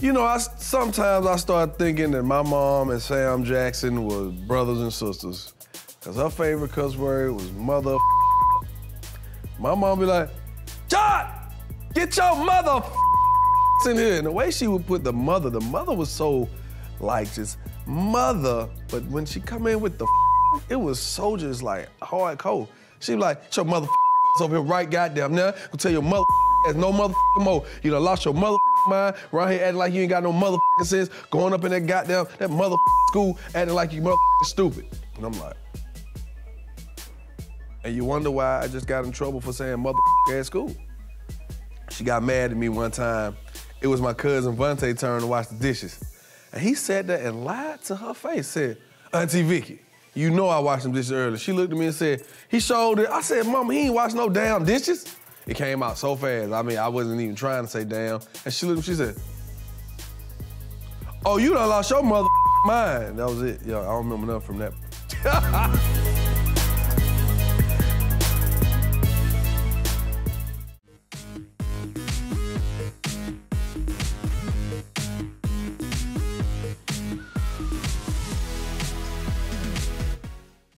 You know, I sometimes I start thinking that my mom and Sam Jackson were brothers and sisters. Cause her favorite cuss word was mother. My mom be like, John, get your mother in here. And the way she would put the mother, the mother was so like just mother, but when she come in with the it was so just like hardcore. She be like, your mother over here right goddamn now. Gonna tell your mother has no motherfucking more. You done lost your mother mind, around here acting like you ain't got no motherfucking sense, going up in that goddamn, that mother school acting like you motherfucking stupid. And I'm like, and you wonder why I just got in trouble for saying mother at school. She got mad at me one time. It was my cousin Vontae turn to wash the dishes. And he sat there and lied to her face, said, Auntie Vicky, you know I washed them dishes earlier. She looked at me and said, he showed it. I said, Mama, he ain't washed no damn dishes. It came out so fast. I mean, I wasn't even trying to say damn. And she looked at me, she said, Oh, you done lost your mother mind. That was it. Yeah, I don't remember nothing from that.